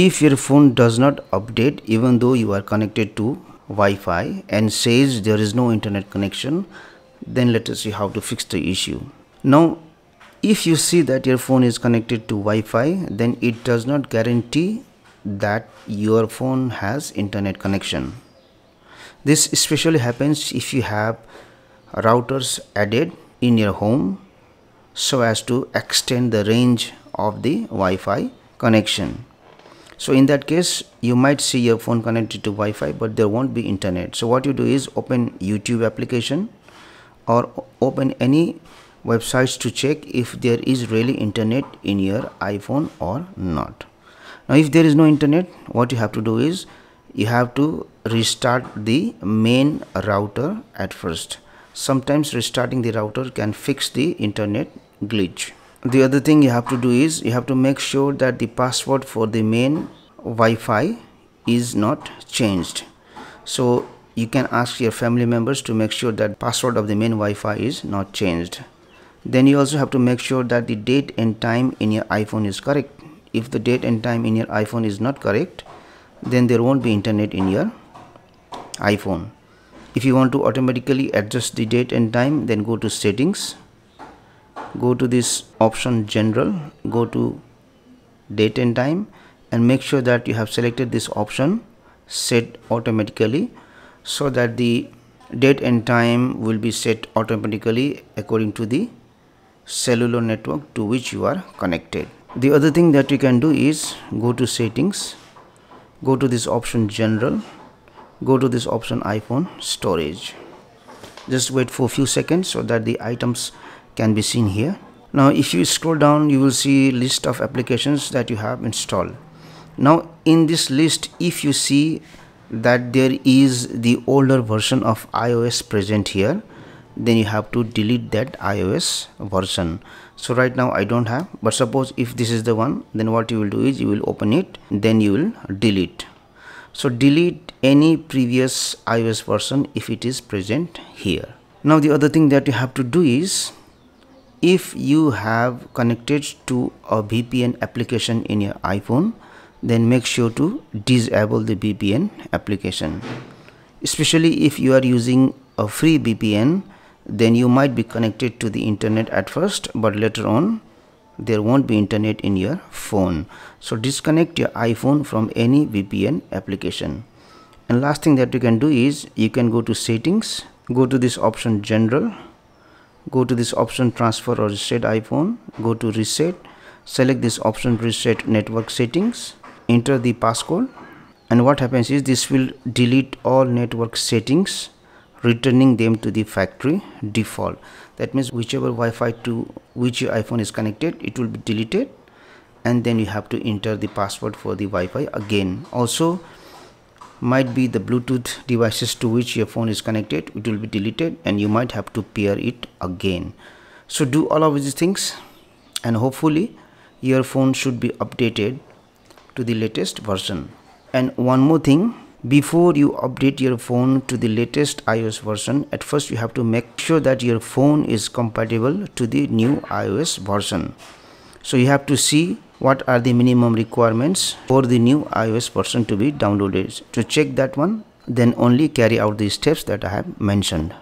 if your phone does not update even though you are connected to Wi-Fi and says there is no internet connection then let us see how to fix the issue. Now if you see that your phone is connected to Wi-Fi then it does not guarantee that your phone has internet connection. This especially happens if you have routers added in your home so as to extend the range of the Wi-Fi connection so in that case you might see your phone connected to Wi-Fi but there won't be internet so what you do is open YouTube application or open any websites to check if there is really internet in your iPhone or not. Now if there is no internet what you have to do is you have to restart the main router at first. Sometimes restarting the router can fix the internet glitch. The other thing you have to do is you have to make sure that the password for the main Wi-Fi is not changed. So you can ask your family members to make sure that password of the main Wi-Fi is not changed. Then you also have to make sure that the date and time in your iphone is correct. If the date and time in your iphone is not correct then there won't be internet in your iphone. If you want to automatically adjust the date and time then go to settings go to this option general go to date and time and make sure that you have selected this option set automatically so that the date and time will be set automatically according to the cellular network to which you are connected. The other thing that you can do is go to settings go to this option general go to this option iphone storage. Just wait for a few seconds so that the items can be seen here. Now if you scroll down you will see list of applications that you have installed. Now in this list if you see that there is the older version of ios present here then you have to delete that iOS version. So right now I don't have but suppose if this is the one then what you will do is you will open it then you will delete. So delete any previous iOS version if it is present here. Now the other thing that you have to do is if you have connected to a VPN application in your iPhone then make sure to disable the VPN application. Especially if you are using a free VPN then you might be connected to the internet at first but later on there won't be internet in your phone. So disconnect your iphone from any vpn application. And last thing that you can do is you can go to settings go to this option general go to this option transfer or reset iphone. Go to reset. Select this option reset network settings. Enter the passcode. And what happens is this will delete all network settings returning them to the factory default. That means whichever Wi-Fi to which your iPhone is connected it will be deleted. And then you have to enter the password for the Wi-Fi again. Also might be the Bluetooth devices to which your phone is connected. It will be deleted and you might have to pair it again. So do all of these things and hopefully your phone should be updated to the latest version. And one more thing before you update your phone to the latest iOS version at first you have to make sure that your phone is compatible to the new iOS version. So you have to see what are the minimum requirements for the new iOS version to be downloaded? To check that one then only carry out the steps that I have mentioned